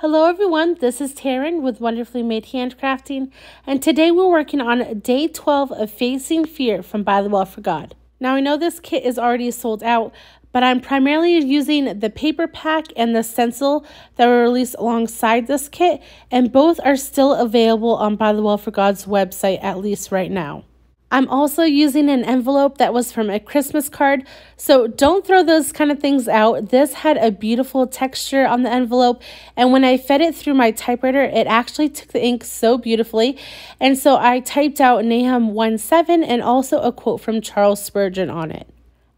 Hello everyone, this is Taryn with Wonderfully Made Handcrafting, and today we're working on day 12 of Facing Fear from By the Well 4 God. Now I know this kit is already sold out, but I'm primarily using the paper pack and the stencil that were released alongside this kit, and both are still available on By the Well 4 God's website, at least right now. I'm also using an envelope that was from a Christmas card, so don't throw those kind of things out. This had a beautiful texture on the envelope, and when I fed it through my typewriter, it actually took the ink so beautifully. And so I typed out Nahum 1 7 and also a quote from Charles Spurgeon on it.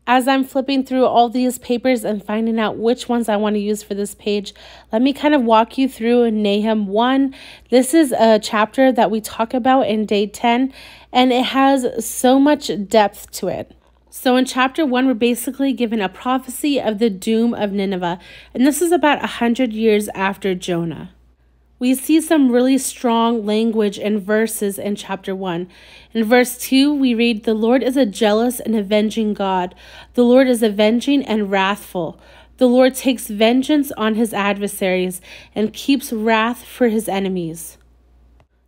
As I'm flipping through all these papers and finding out which ones I want to use for this page, let me kind of walk you through Nahum 1. This is a chapter that we talk about in day 10, and it has so much depth to it. So, in chapter 1, we're basically given a prophecy of the doom of Nineveh, and this is about a 100 years after Jonah we see some really strong language and verses in chapter 1. In verse 2, we read, The Lord is a jealous and avenging God. The Lord is avenging and wrathful. The Lord takes vengeance on his adversaries and keeps wrath for his enemies.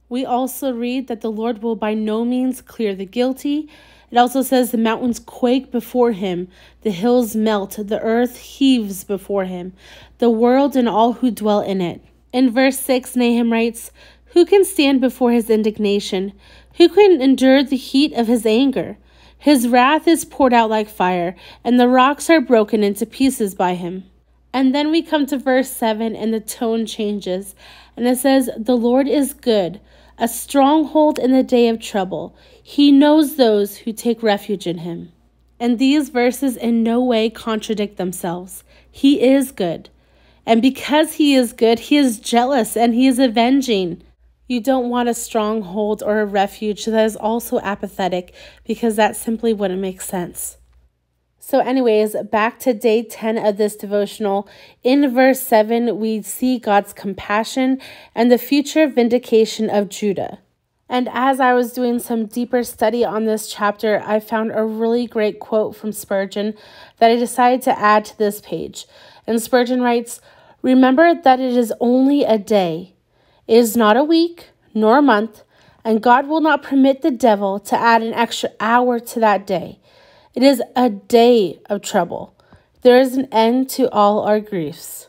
We also read that the Lord will by no means clear the guilty. It also says the mountains quake before him, the hills melt, the earth heaves before him, the world and all who dwell in it. In verse 6, Nahum writes, Who can stand before his indignation? Who can endure the heat of his anger? His wrath is poured out like fire, and the rocks are broken into pieces by him. And then we come to verse 7, and the tone changes. And it says, The Lord is good, a stronghold in the day of trouble. He knows those who take refuge in him. And these verses in no way contradict themselves. He is good. And because he is good, he is jealous and he is avenging. You don't want a stronghold or a refuge that is also apathetic because that simply wouldn't make sense. So, anyways, back to day 10 of this devotional. In verse 7, we see God's compassion and the future vindication of Judah. And as I was doing some deeper study on this chapter, I found a really great quote from Spurgeon that I decided to add to this page. And Spurgeon writes, Remember that it is only a day. It is not a week nor a month, and God will not permit the devil to add an extra hour to that day. It is a day of trouble. There is an end to all our griefs.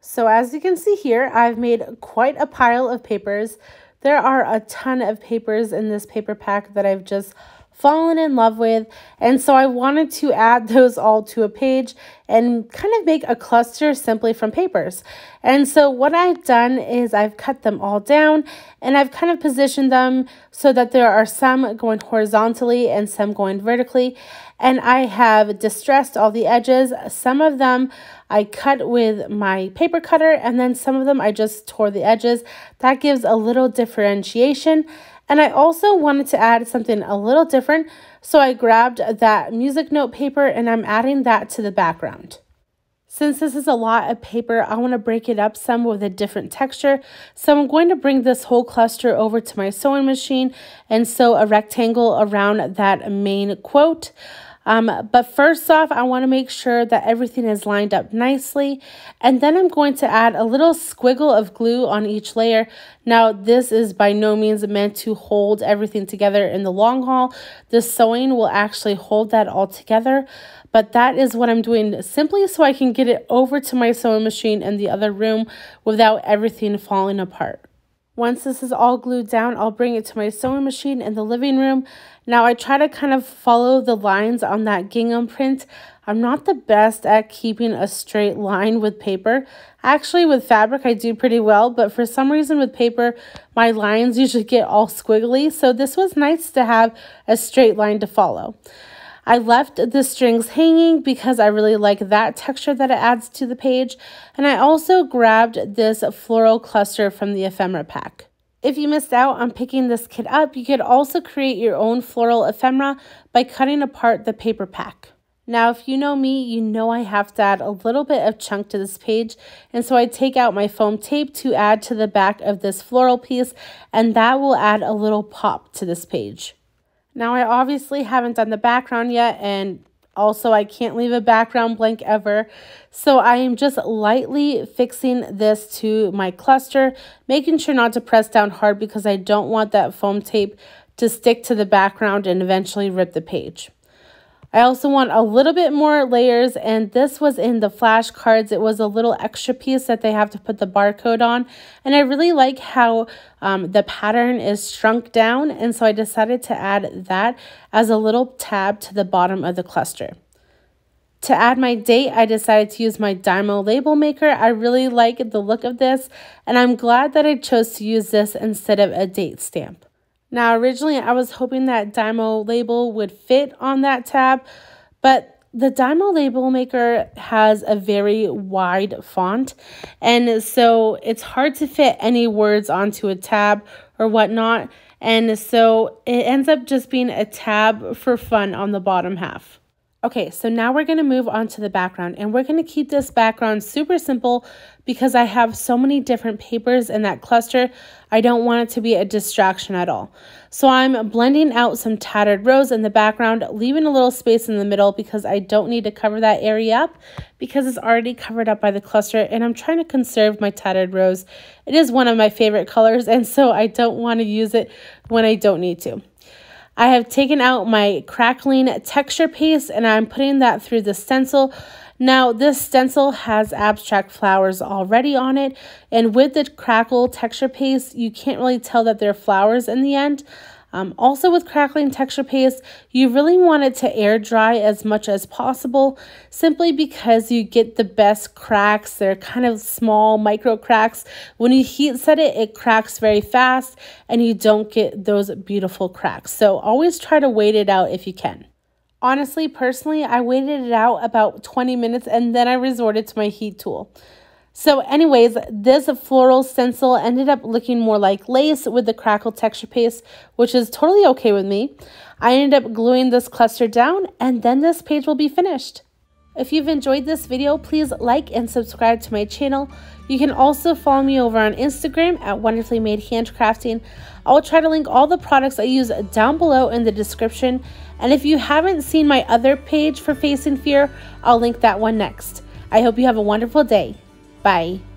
So, as you can see here, I've made quite a pile of papers. There are a ton of papers in this paper pack that I've just fallen in love with. And so I wanted to add those all to a page and kind of make a cluster simply from papers. And so what I've done is I've cut them all down and I've kind of positioned them so that there are some going horizontally and some going vertically. And I have distressed all the edges. Some of them I cut with my paper cutter and then some of them I just tore the edges. That gives a little differentiation. And I also wanted to add something a little different, so I grabbed that music note paper and I'm adding that to the background. Since this is a lot of paper, I want to break it up some with a different texture. So I'm going to bring this whole cluster over to my sewing machine and sew a rectangle around that main quote. Um, but first off, I want to make sure that everything is lined up nicely. And then I'm going to add a little squiggle of glue on each layer. Now, this is by no means meant to hold everything together in the long haul. The sewing will actually hold that all together. But that is what I'm doing simply so I can get it over to my sewing machine in the other room without everything falling apart. Once this is all glued down, I'll bring it to my sewing machine in the living room. Now I try to kind of follow the lines on that gingham print. I'm not the best at keeping a straight line with paper. Actually, with fabric, I do pretty well, but for some reason with paper, my lines usually get all squiggly. So this was nice to have a straight line to follow. I left the strings hanging because I really like that texture that it adds to the page. And I also grabbed this floral cluster from the ephemera pack. If you missed out on picking this kit up, you could also create your own floral ephemera by cutting apart the paper pack. Now, if you know me, you know I have to add a little bit of chunk to this page, and so I take out my foam tape to add to the back of this floral piece, and that will add a little pop to this page. Now I obviously haven't done the background yet and Also, I can't leave a background blank ever. So I am just lightly fixing this to my cluster, making sure not to press down hard because I don't want that foam tape to stick to the background and eventually rip the page. I also want a little bit more layers and this was in the flashcards. It was a little extra piece that they have to put the barcode on. And I really like how um, the pattern is shrunk down and so I decided to add that as a little tab to the bottom of the cluster. To add my date, I decided to use my Dymo label maker. I really like the look of this and I'm glad that I chose to use this instead of a date stamp. Now, originally I was hoping that Dymo label would fit on that tab, but the Dymo label maker has a very wide font, and so it's hard to fit any words onto a tab or whatnot, and so it ends up just being a tab for fun on the bottom half. Okay, so now we're going to move on to the background and we're going to keep this background super simple because I have so many different papers in that cluster. I don't want it to be a distraction at all. So I'm blending out some tattered rose in the background, leaving a little space in the middle because I don't need to cover that area up because it's already covered up by the cluster and I'm trying to conserve my tattered rose. It is one of my favorite colors and so I don't want to use it when I don't need to. I have taken out my crackling texture paste and I'm putting that through the stencil. Now, this stencil has abstract flowers already on it, and with the crackle texture paste, you can't really tell that they're flowers in the end. Um, also with crackling texture paste, you really want it to air dry as much as possible simply because you get the best cracks. They're kind of small micro cracks. When you heat set it, it cracks very fast and you don't get those beautiful cracks. So always try to wait it out if you can. Honestly, personally, I waited it out about 20 minutes and then I resorted to my heat tool. So anyways, this floral stencil ended up looking more like lace with the crackle texture paste, which is totally okay with me. I ended up gluing this cluster down and then this page will be finished. If you've enjoyed this video, please like and subscribe to my channel. You can also follow me over on Instagram at Wonderfully Made Handcrafting. I will try to link all the products I use down below in the description. And if you haven't seen my other page for Facing Fear, I'll link that one next. I hope you have a wonderful day. Bye.